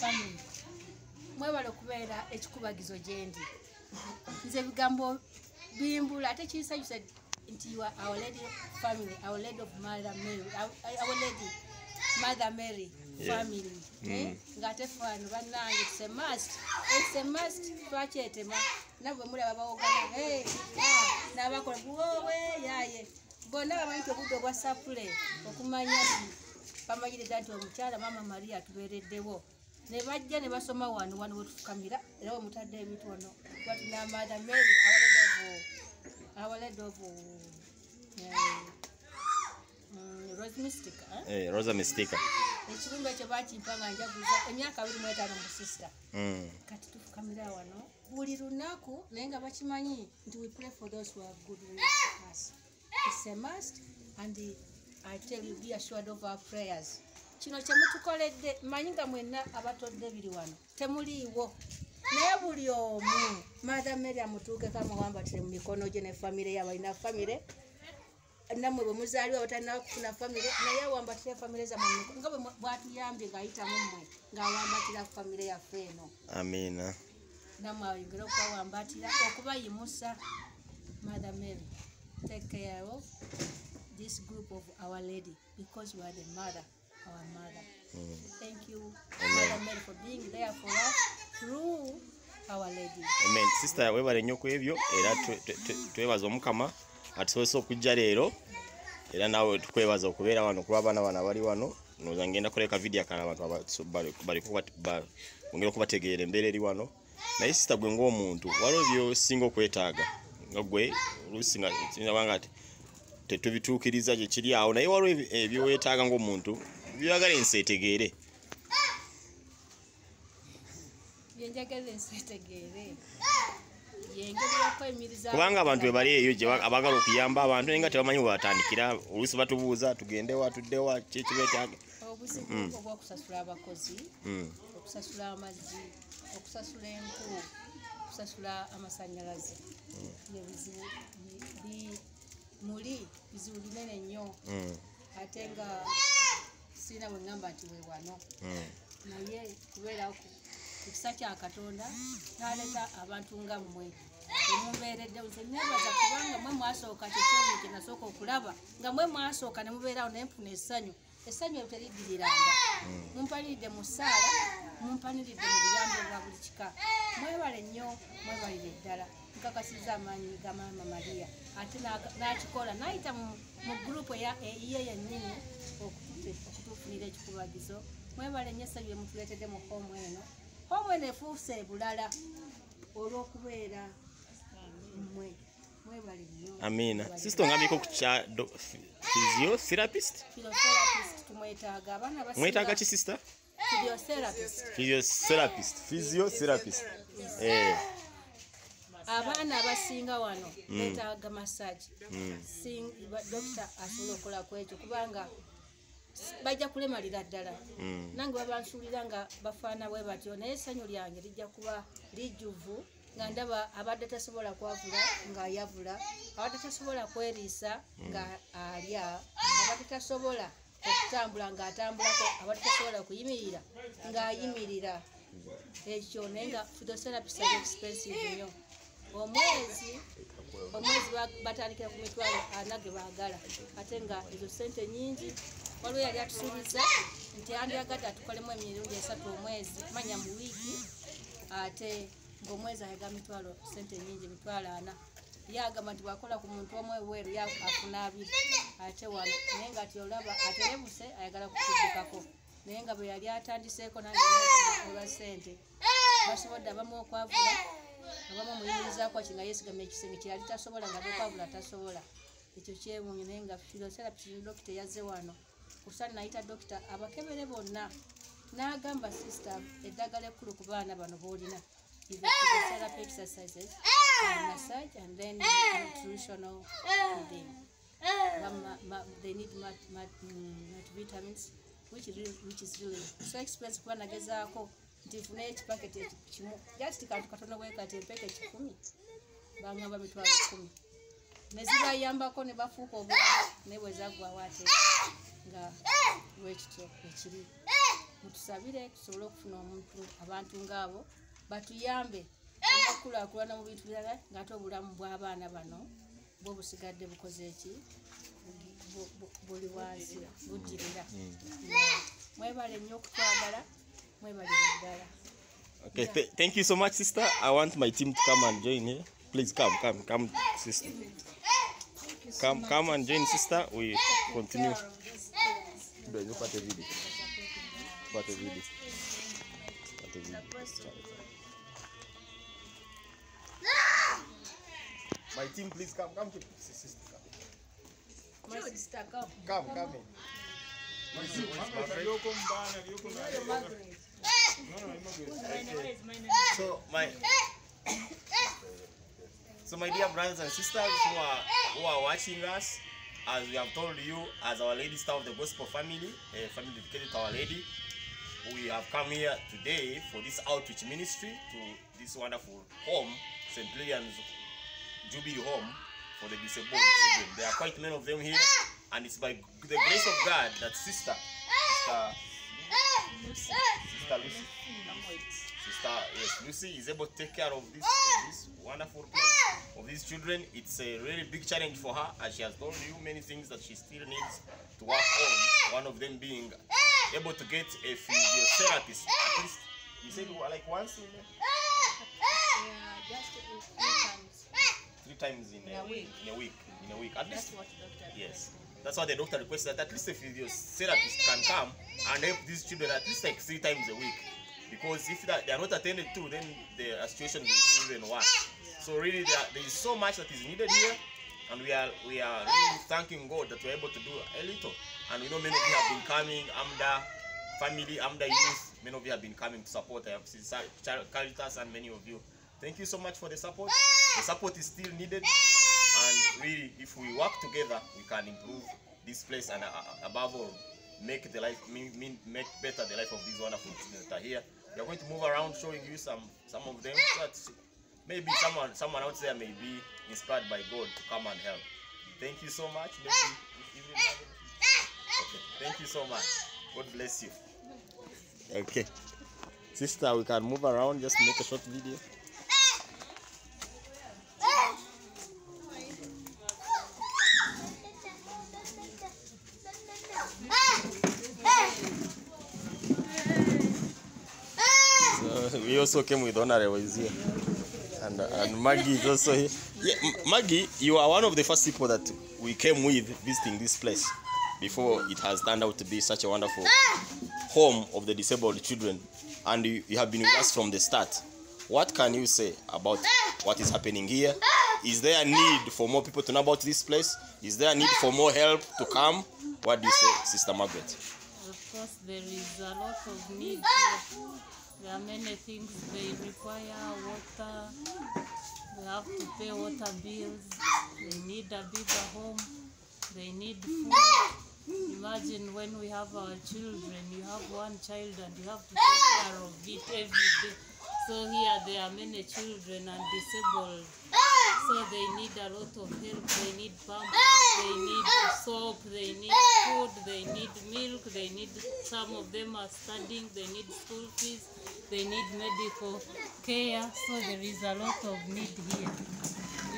family mwebale okubeera ekikubagizo gyendi nze ebigambo bimbula ate kinsanyusa nti you are our lady family our lady of mother mary our- lady mother mary family eh? ng'ate fano bannange it's a must it's a must twakyetema. Nabwe mulaba bawogana hey, ah, n'abakola buwowe yaye bonna bamanyi nti obudde obwa sapule okumanya nti bamanyiriza nti omukyala mama maria atubeereddewo ne bajja ne basoma wano wano wetufukamira era we mutadde ebintu wano batina mother mary awaled of rose mystic eh? Eh, rosa mystica. Ekirumbe ekyo bakimpa nga njaguza emyaka abiri mu etaano mu sisita Mm. kati tufukamira wano buli lunaku naye nga bakimanyi nti we pray for those who are good with us It's a must and I tell you be assured of our prayers kino kyemutukoledde manyi nga mwenna abatodde biri wano temuliiwo. Naye buli omu mother mary amutuukeko amuwambatire mu mikono gye ne famire ye abalina famire. Nammwe bwe muzaaliwa batalina kufuna famire naye awambatire famire zammwe nga bwatuyambye ng'ayitamu mmwe ng'awambatira famire yaffe eno. Amina nammwe ayongere okubawambatira okubayimusa mother mary take care of this group of our lady because we are the mother our mother Mm. thank you Amen. mother mary for being there for us through our lady amen sister webale nnyo ku ebyo era twe- twe- twe- twebaza omukama atusobose okujja leero era naawe tukwebaza okubeera wano kuba abaana bano abali wano noza ngenda kuleka vidiyo akala abantu bongera okubategeera embeera eri wano naye sita gwe ngaomuntu waliwo byosinga okwetaaga nga gwe oluusi nga kinabanga ati tetubituukiriza gye kiri awo naye waliwo ebyoweetaaga ngaomuntu byagala ensi etegeere byenjagala ensi etegeere kubanga abantu bwe bali eyo abagala okuyamba abantu naye nga tebamanyi webatandikira oluusi batubuuza tugendewa tuddewa kyekibeetaaga obuzibu obwokusasula abakozi Mm. okusasula amazzi okusasula enku okusasula amasanyalaze. Byebizibu bi- bi- muli bizibu binene nnyo. Mm. ate nga sirina bwe ŋŋamba nti we wano. Mm. naye kubeera ku kisa kya katonda naleeta abantu nga mmwe. Emumbeeredde nze nebaza kubanga mwe mwasooka kyekyomu kye nasooka okulaba nga mwe mwasooka ne mubeerawo naye mpuna essanyu. Essanyu ebyo teriddiriranga. Mumpaniridde mu ssaala mumpaniridde mu buyambi bwa buli kika. Mwebale nnyo mwebalire ddala. Nkakasiza amaanyi ga maama mariya ate n'akikola n'ayita mu gurupu eyiye yennyini okutu- okufunira ekikubagizo mwebale nnyo essanyu lyemutuleetedde mu hoomu eno. Hoomu eno efuuse ebulala olw'okubeera mmwe. Mwebale nnyo. Amiina sisitongamiko ku kya physiotherapist? Tumwetaaga abaana mwetaaga ki sister? Physiotherapist. Physiotherapist. Eh. Abaana abasinga wano mm. betaaga masaagi mm. dokita asobola okukolako ekyo kubanga bajja kulemalira ddala. Mm. nange babansuulira nga bafaana bwe batyo naye essanyu lyange lijja kuba lijjuvu nga ndaba abadde tasobola kwavula ng'ayavula abadde tasobola kweriisa nga alya abadde tasobola okutambula ng'atambulako abadde tasobola kuyimirira ng'ayimirira ekyo naye nga phytotherapist expensive nnyo. Omwezi omwezi ba- batandikira ku mitwalo ana ge baagala ate nga ezo sente nyingi waliwo yali atusuubiza nti andyagadde atukolemu emirundi esatu omwezi manya mu wiiki ate ngaomwezi ayaga mitwalo sente nyingi mitwalo ana. Ye agamba nti bwakola ku muntu omu eweeru afuna abiri. Ate wano naye nga ati olaba aterebuse ayagala kukuddukako naye nga bwe yali atandiseeko nange olwa sente basobodde abamu okwavula abamu omuyimirizaako ki nga yeesigamya ekisenge kyeyali tasobola nga nokwavula tasobola. Ekyo kyewunyo naye nga physiotherapist dokita yazze wano kusani nayita dokita abakebere bonna n'agamba sisita eddagala ekkulu ku baana bano boolina is the physiotherapy exercises massage and then nutritional feeding they need mat, mat, mm, multivitamins which, really, which is really so expensive kuba nagezaako nti nfunayo ekipaketi eki- kimu just kantu katono bwe kati empeke kikumi bangamba mitwalo kumi ne zibayambako ne bafuuka obulamu naye bwe zaggwawo ate nga bwekityo ekiri mutusabire tusobole okufuna omuntu abantu ngaabo batuyambe okukulaakulana mu bintu birala ngaate obulamu bw'abaana bano bwe busigadde bukoze eki Bu- bu- buli wansi bujjirira mwebale nnyo okutwagala mwebalire ddala Okay, th- thank you so much, sister. I want my team to come and join here. Please come, come, come, sister. Come, come and join, sister. We continue. Bro, you part a video. Part a video. Part a video. My team, please come, come, to- sister. Come, come, come in. So my so my dear brothers and sisters who are who are watching us, as we have told you, as our Lady Star of the Gospel family, a family dedicated to Our Lady, we have come here today for this outreach ministry to this wonderful home, St. Lillian's Jubilee Home for the disabled children. There are quite many of them here, and it's by the grace of God that sister, sister, sister Lucy, Sister yes, Lucy is able to take care of this, of this wonderful place of these children. It's a really big challenge for her, as she has told you many things that she still needs to work on. One of them being able to get a physiotherapist. At least you said like once in a, Yeah, just three times. three times in a, In a week. In a week. In a week. At That's least what doctor Yes. That's why the doctor requested that at least a physiotherapist can come and help these children at least like three times a week. Because if that, they are not attended to, then the situation will be even worse. So really, there, there is so much that is needed here, and we are we are really thanking God that we're able to do a little. And we know many of you have been coming, AMDA family, AMDA youth. Many of you have been coming to support Sister Char- Caritas, and many of you. Thank you so much for the support. The support is still needed, and really, if we work together, we can improve this place, and uh, uh, above all, make the life mean, make better the life of these wonderful children that are here. We are going to move around, showing you some some of them. That maybe someone someone out there may be inspired by God to come and help. Thank you so much. Okay. Thank you so much. God bless you. Okay. Sister, we can move around, just make a short video. Also came with Honorable is here. And, uh, and Maggie is also here. Yeah, Maggie, you are one of the first people that we came with visiting this place before it has turned out to be such a wonderful home of the disabled children. And you, you have been with us from the start. What can you say about what is happening here? Is there a need for more people to know about this place? Is there a need for more help to come? What do you say, Sister Margaret? Of course, there is a lot of need here. There are many things they require water. They have to pay water bills. They need a bigger home. They need food. Imagine when we have our children, you have one child and you have to take care of it every day. So here there are many children and disabled. So they need a lot of help. They need pampers, they need soap, they need food, they need milk, they need some of them are studying, they need school fees, they need medical care. So there is a lot of need here.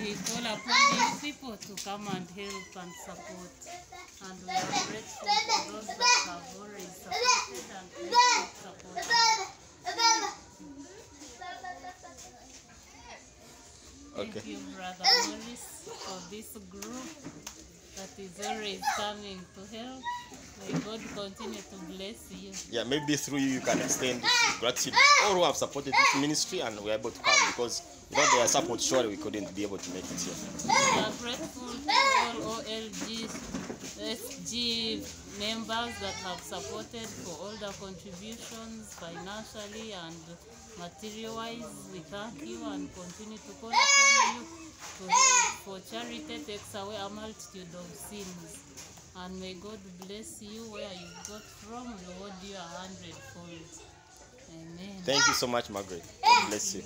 We call upon these people to come and help and support. And we are grateful for those that have already supported and keep supporting. Okay. Thank you, Brother Morris, for this group that is always coming to help. May God continue to bless you. yeah, maybe through you you can extend gratitude all who have supported this ministry and were able to come because without their support surely we couldn't be able to make it here. We are grateful to all OLG, SG members that have supported for all the contributions financially and material-wise. We thank you and continue to call help for charity takes away a multitude of sins. And may God bless you where you got from, reward you a hundredfold. Amen. Thank you so much, Margaret. God bless you.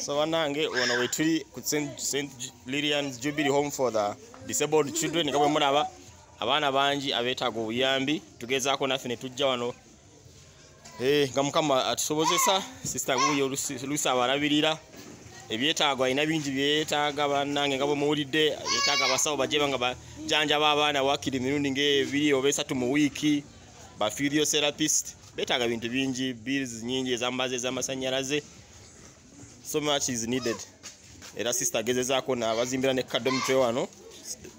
So wanange ono wetuli ku St. Lillian's Jubilee Home for the Disabled Children nga bwe mulaba abaana bangi abeetaaga obuyambi tugezaako naffe ne tujja wano nga mukama atusobozesa sisita guyo lusi abalabirira. Ebyetaago alina bingi byetaaga bannange nga bwe muwulidde yetaaga abasawo bajeba nga bajanjaba abaana wakiri emirundi ngaebiri oba esatu mu wiiki ba physiotherapist. Betaaga bintu bingi bills nyingi ezambazi ez'amasanyalaze so much is needed. Era sister agezezaako nabazimbira ne kadomitry wano.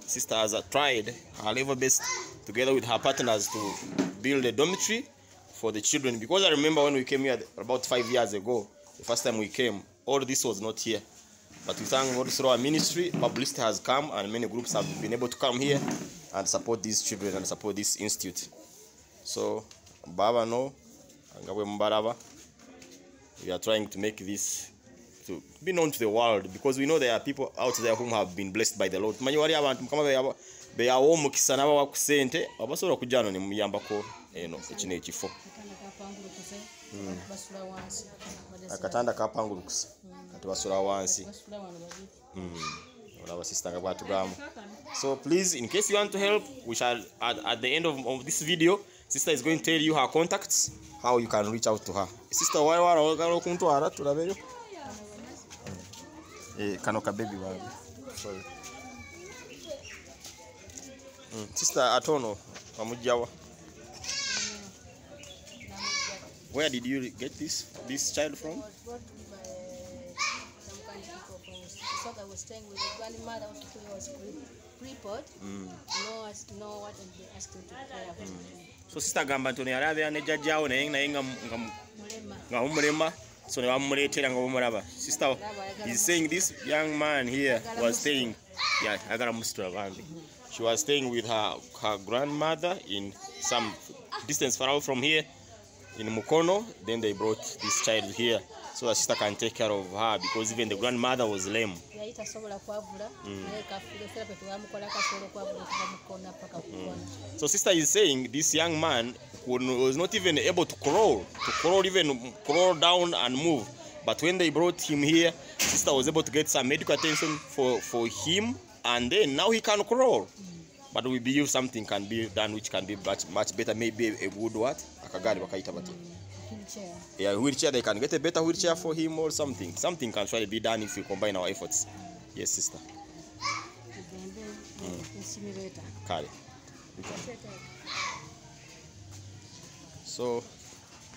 Sister has tried her level best together with her partners to build a dormitory for the children. Because i remember when we came here about five years ago the first time we came all this was not here. But we thank god through our ministry publicity has come and many groups have been able to come here and support these children and support this institute. So baba no. We are trying to make this to be known to the world because we know there are people out there whom have been blessed by the lord. Tumanyi wali abantu mukama beyawa- omukisa n'abawa ku sente abasobola okujja ano ne muyambako eno ekino ekifo basula wansi akatanda kapangulukusa kati basula wansi. Olaba sisita nga bwatugamba so please in case you want to help we shall at, at the end of, of this video sister is going to tell you her contacts how you can reach out to her. Sister wali walagala okuntwala tulabeyo Eh, kano kabebi wange Sorry. Mm, sister atono wamugjawa where did you get this this child from? Was brought by some of people from Soga was staying with the grandmother who was crippled. Mm. No, as- no what and they asked him to care for him. Mm. so sister agamba nti ono yali abeera ne jjajjaawo naye naye nga mu- nga mu- Mulema. nga mumulema so ne bamumuleetera nga bamulaba sister is saying this young man here was staying yeah agala musitula bambi. She was staying with her, her grandmother in some distance far away from here in mukono then they brought this child here so the sister can take care of her because even the grandmother was lame yali tasobola kwavula naye kasobola paka ku kkoona So sister is saying this young man who was not even able to crawl, to crawl even crawl down and move. But when they brought him here, sister was able to get some medical attention for, for him, and then now he can crawl. But we believe something can be done which can be much, much better. Maybe a, a good what? Akagari wakaita bati. wheelchair. Yeah, wheelchair. They can get a better wheelchair for him or something. Something can surely be done if we combine our efforts. Yes, sister. tugende. Kale. So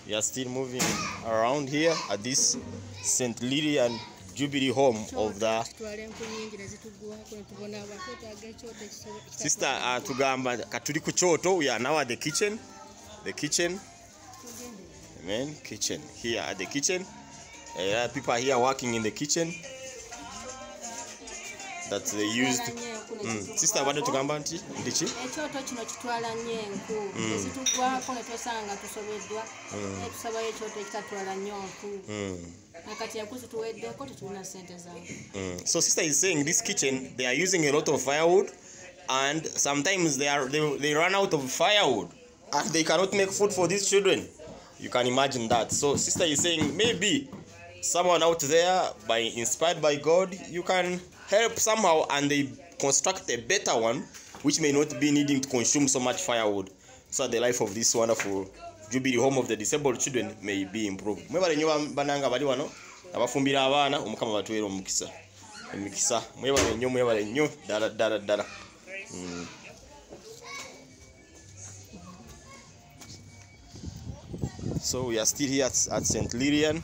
we are still moving around here at this St. Lilian Jubilee home of the sister uh, tugamba katuli ku kyoto we are now at the kitchen the kitchen. Amen. Kitchen. Here at the kitchen. Uh, people are here working in the kitchen that they used Tutwala nnyo enku mm. sister bade tugamba nti ndiki ekyoto kino kitwala nnyo enku. Nezituggwako netwosanga tusobeddwa naye ekyoto ekitatwala nnyo nku mm. nakati enku zituweddeko tetulina sente zange Mm. So sister is saying this kitchen they are using a lot of firewood, and sometimes they are they, they run out of firewood, and they cannot make food for these children. You can imagine that. So sister is saying maybe someone out there, by inspired by God, you can help somehow, and they construct a better one, which may not be needing to consume so much firewood, so that the life of this wonderful Jubilee home of the disabled children may be improved. Mm. So we are still here at, at st lilian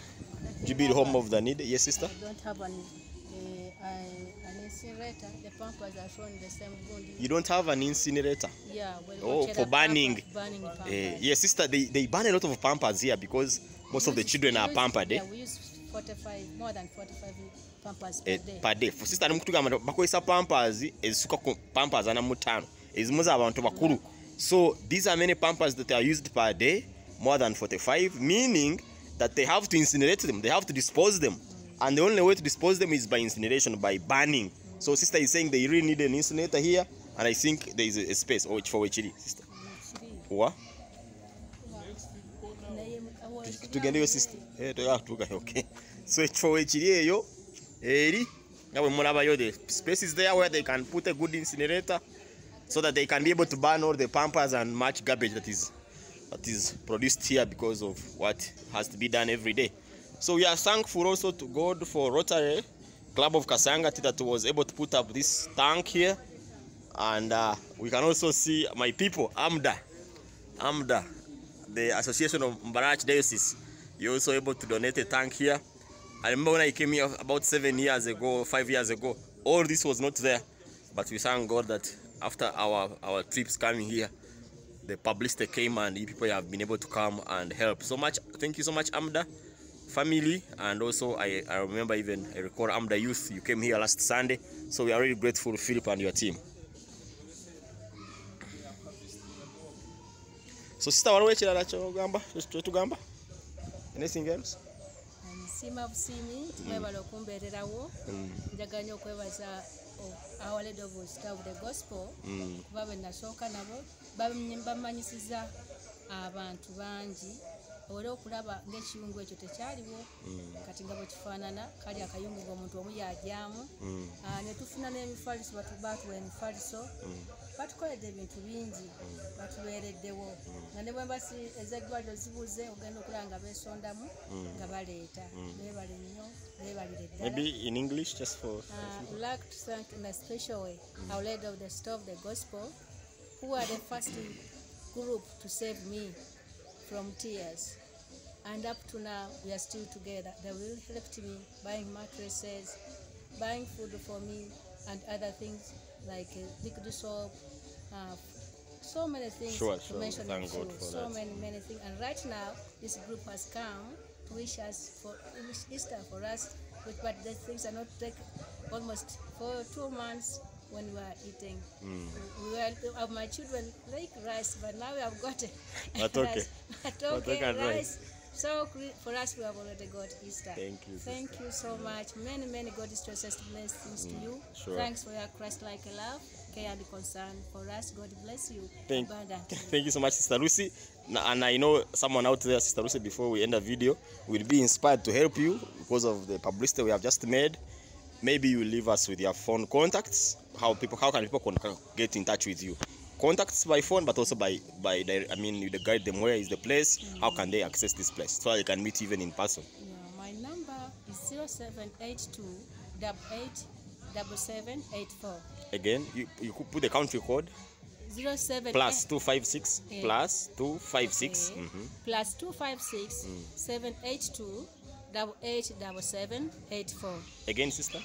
jubilee home of the need yes sister I don't have an, uh, an incinerator. The pampers are shown the same wound. you don't have an incinerator Yeah, well, Oh, for burning. burning uh, yes sister they, they burn a lot of pampers here because most we of the children are use- pampered eh? Yeah, we use 45, more than 45 pampers per eh, day. per day For sister ali mukutugamba nti bakozesa pampers ezisuka ku pampers ana mu ttaano ezimu z'abantu bakulu so these are many pampers that are used per day more than 45 meaning that they have to incinerate them they have to dispose them. And the only way to dispose them is by incineration by burning. So sister is saying they really need an incinerator here and i think there is a, space oh, for ekiri sister. Awo- tugendeyo sister. Eh, toyatuukayo okay. So ekifo ekiri eyo the space is there where they can put a good incinerator so that they can be able to burn all the pampers and much garbage that is that is produced here because of what has to be done every day. So we are thankful also to God for Rotary Club of Kasangati that was able to put up this tank here. And uh, we can also see my people, AMDA, AMDA, the Association of Mbarara Diocese. You're also able to donate a tank here. I remember when I came here about seven years ago, five years ago, all this was not there. But we thank God that after our, our trips coming here, the publicity came and you people have been able to come and help so much. Thank you so much, AMDA family. And also, I, I remember even, I recall AMDA youth, you came here last Sunday. So we are really grateful, Philip and your team. So sister waliwo ekirala kyogamba kyetugamba anything else nsiima busiimi timwebala mm. okumbeererawo mm. njagala nnyo okwebaza our lady of star of the gospel. Mm. kuba bwe nasooka nabo. Bam- bamanyisiza abantu bangi era okulaba ngaekiyungu ekyo tekyaliwo. Kati nga bwekifaanana kali akayungu ngaomuntu omu yajyamu netufuna n'emifaliso batuwa emifaliso. Batukoledde ebintu bingi batubeereddewo. Nga ne bwembasi ezeddwaliro zibuze ogenda okulaba nga beesondamu nga baleeta. Beebale nnyo beebalire ddala. Who are the first group to save me from tears? And up to now, we are still together. They really helped me buying mattresses, buying food for me, and other things like uh, liquid soap, uh, so many things Sure, to sure. mention. Thank God for so that. many, many things. And right now, this group has come to wish us for wish Easter for us, but, but the things are not take almost for two months when we were eating. We were, uh, my children like rice, but now we have got Matoke. rice. Matoke, Matoke and rice. So for us, we have already got Easter. Thank you, Thank you so much. Many, many God's choicest blessings to you. sure. Thanks for your Christ-like love, care and concern for us. God bless you Thank, abundantly. thank you so much, Sister Lucy. And I know someone out there, Sister Lucy, before we end the video, will be inspired to help you because of the publicity we have just made. Maybe you leave us with your phone contacts. How people, how can people get in touch with you? Contacts by phone, but also by by. di- I mean, you guide them where is the place. How can they access this place so they can meet even in person? Yeah, my number is 0782 887784. Again, you you could put the country code 07 plus two five six Yeah. plus two five six. Okay. Mhm. plus 256 782 887784 Again, sister.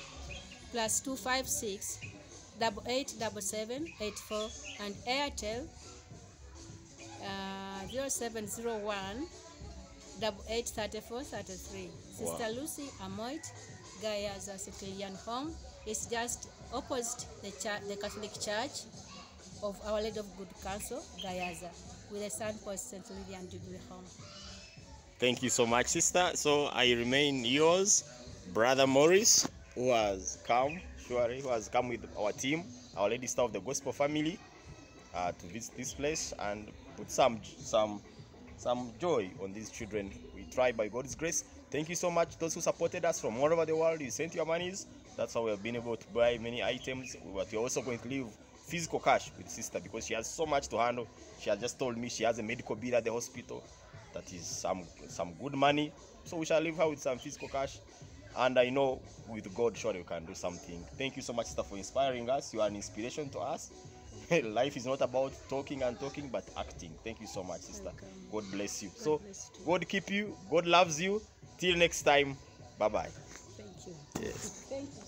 plus 256 887784 and Airtel uh, 0701 883433. Sister Wow. Lucy Amoit, Gayaza Civilian Home is just opposite the, the Catholic Church of Our Lady of Good Counsel, Gayaza, with a signpost St. Lillian Jubilee Home. Thank you so much, sister. So I remain yours, brother Morris, who has come, who has come with our team, our Lady Star of the Gospel family, uh, to visit this place and put some some some joy on these children. We try by God's grace. Thank you so much, those who supported us from all over the world. You sent your monies. That's how we have been able to buy many items. But we're also going to leave physical cash with sister because she has so much to handle. She has just told me she has a medical bill at the hospital that is some some good money. So we shall leave her with some physical cash. And I know with God, surely we can do something. Thank you so much, sister, for inspiring us. You are an inspiration to us. Life is not about talking and talking, but acting. Thank you so much, sister. God bless you. so, bless you. God keep you. God loves you. Till next time. Bye bye. Thank you. Yes.